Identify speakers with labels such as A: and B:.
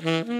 A: Mm-hmm.